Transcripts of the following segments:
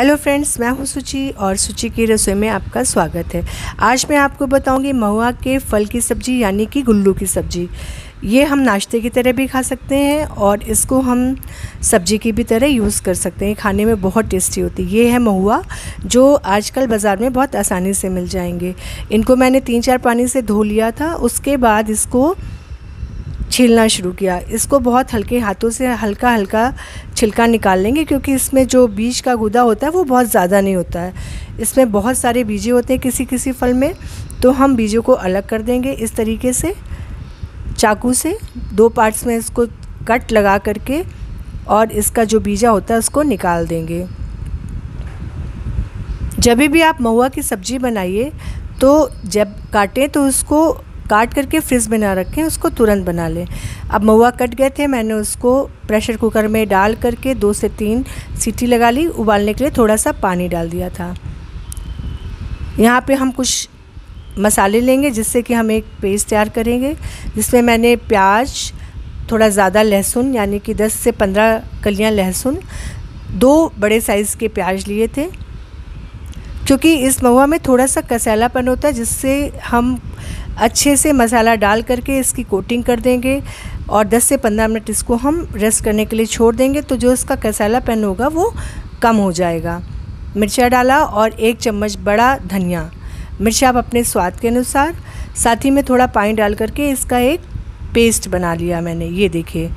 Hello friends, मैं हूँ सुचि और सुचि की रसोई में आपका स्वागत है। आज मैं आपको बताऊँगी महुआ के फल की सब्ज़ी, यानी कि गुल्लू की सब्ज़ी। ये हम नाश्ते की तरह भी खा सकते हैं और इसको हम सब्ज़ी की भी तरह यूज़ कर सकते हैं। खाने में बहुत टेस्टी होती है। ये है महुआ, जो आजकल बाज़ार में बहुत आसानी से मिल जाएँगे। इनको मैंने तीन चार पानी से धो लिया था, उसके बाद इसको छीलना शुरू किया। इसको बहुत हल्के हाथों से हल्का हल्का छिलका निकाल लेंगे क्योंकि इसमें जो बीज का गुदा होता है वो बहुत ज़्यादा नहीं होता है। इसमें बहुत सारे बीजे होते हैं किसी किसी फल में तो हम बीजों को अलग कर देंगे इस तरीके से। चाकू से दो पार्ट्स में इसको कट लगा करके और इसका जो बीजा होता है उसको निकाल देंगे। जब भी आप महुआ की सब्ज़ी बनाइए तो जब काटें तो उसको काट करके फ्रिज में ना रखें उसको तुरंत बना लें। अब महुआ कट गए थे, मैंने उसको प्रेशर कुकर में डाल करके दो से तीन सीटी लगा ली, उबालने के लिए थोड़ा सा पानी डाल दिया था। यहाँ पे हम कुछ मसाले लेंगे, जिससे कि हम एक पेस्ट तैयार करेंगे, जिसमें मैंने प्याज, थोड़ा ज़्यादा लहसुन, यानी कि 10 से 15 कलियाँ लहसुन, दो बड़े साइज़ के प्याज लिए थे। क्योंकि इस महुआ में थोड़ा सा कसालापन होता है, जिससे हम अच्छे से मसाला डाल करके इसकी कोटिंग कर देंगे और 10 से 15 मिनट इसको हम रेस्ट करने के लिए छोड़ देंगे तो जो इसका कसालापन होगा वो कम हो जाएगा। मिर्चा डाला और एक चम्मच बड़ा धनिया। मिर्चा आप अपने स्वाद के अनुसार, साथ ही में थोड़ा पानी डाल करके इसका एक पेस्ट बना लिया मैंने, ये देखिए।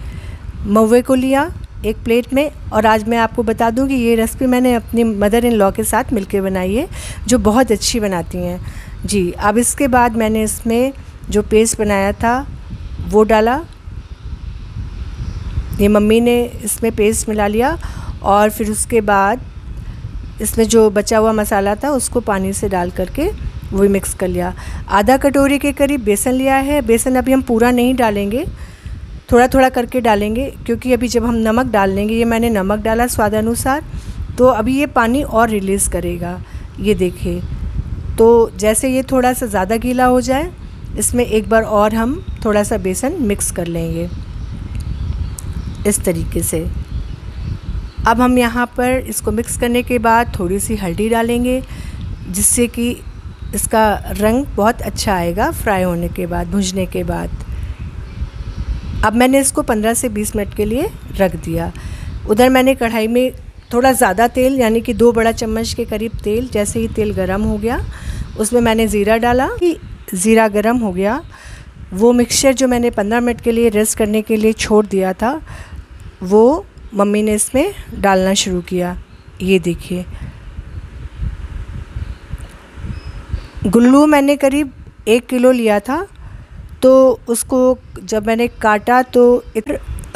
महुए को लिया एक प्लेट में और आज मैं आपको बता दूँ कि ये रेसिपी मैंने अपनी मदर इन लॉ के साथ मिलकर बनाई है, जो बहुत अच्छी बनाती हैं। जी, अब इसके बाद मैंने इसमें जो पेस्ट बनाया था, वो डाला। ये मम्मी ने इसमें पेस्ट मिला लिया और फिर उसके बाद इसमें जो बचा हुआ मसाला था, उसको पानी से डाल करके वही मिक्स कर लिया। आधा कटोरी के करीब बेसन लिया है। बेसन अभी हम पूरा नहीं डालेंगे थोड़ा थोड़ा करके डालेंगे, क्योंकि अभी जब हम नमक डाल लेंगे, ये मैंने नमक डाला स्वाद अनुसार तो अभी ये पानी और रिलीज़ करेगा। ये देखिए तो जैसे ये थोड़ा सा ज़्यादा गीला हो जाए, इसमें एक बार और हम थोड़ा सा बेसन मिक्स कर लेंगे। इस तरीके से। अब हम यहाँ पर इसको मिक्स करने के बाद थोड़ी सी हल्दी डालेंगे, जिससे कि इसका रंग बहुत अच्छा आएगा फ्राई होने के बाद, भुजने के बाद। अब मैंने इसको 15 से 20 मिनट के लिए रख दिया। उधर मैंने कढ़ाई में थोड़ा ज़्यादा तेल, यानी कि दो बड़ा चम्मच के करीब तेल, जैसे ही तेल गरम हो गया, उसमें मैंने ज़ीरा डाला कि ज़ीरा गरम हो गया। वो मिक्सचर जो मैंने पंद्रह मिनट के लिए रेस्ट करने के लिए छोड़ दिया था, वो मम्मी ने इसमें डालना शुरू किया। ये देखिए। गुल्लू मैंने करीब एक किलो लिया था तो उसको जब मैंने काटा तो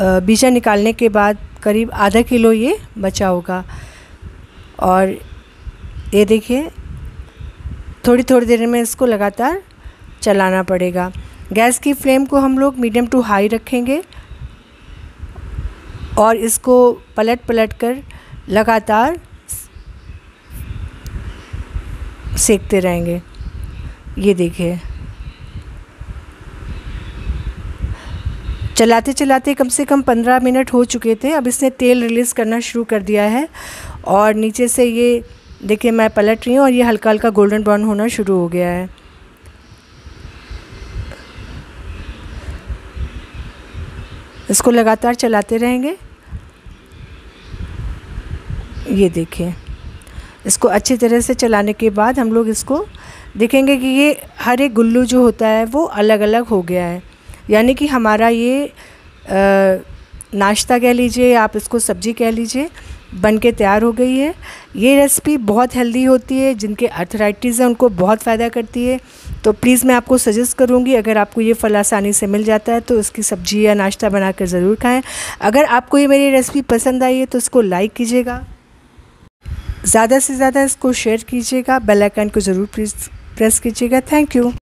बीजा निकालने के बाद करीब आधा किलो ये बचा होगा। और ये देखिए, थोड़ी थोड़ी देर में इसको लगातार चलाना पड़ेगा। गैस की फ्लेम को हम लोग मीडियम टू हाई रखेंगे और इसको पलट पलट कर लगातार सेकते रहेंगे। ये देखिए। चलाते चलाते कम से कम पंद्रह मिनट हो चुके थे। अब इसने तेल रिलीज़ करना शुरू कर दिया है और नीचे से ये, देखिए मैं पलट रही हूँ और ये हल्का हल्का गोल्डन ब्राउन होना शुरू हो गया है। इसको लगातार चलाते रहेंगे। ये देखिए, इसको अच्छी तरह से चलाने के बाद हम लोग इसको देखेंगे कि ये हर एक गुल्लू जो होता है वो अलग अलग हो गया है। यानी कि हमारा ये आ, नाश्ता कह लीजिए आप इसको सब्ज़ी कह लीजिए बन के तैयार हो गई है। ये रेसिपी बहुत हेल्दी होती है जिनके अर्थराइटिज़ हैं उनको बहुत फ़ायदा करती है। तो प्लीज़ मैं आपको सजेस्ट करूँगी अगर आपको ये फल आसानी से मिल जाता है तो इसकी सब्ज़ी या नाश्ता बनाकर ज़रूर खाएँ। अगर आपको ये मेरी रेसिपी पसंद आई है तो इसको लाइक कीजिएगा। ज़्यादा से ज़्यादा इसको शेयर कीजिएगा। बेल आइकन को ज़रूर प्रेस कीजिएगा। Thank you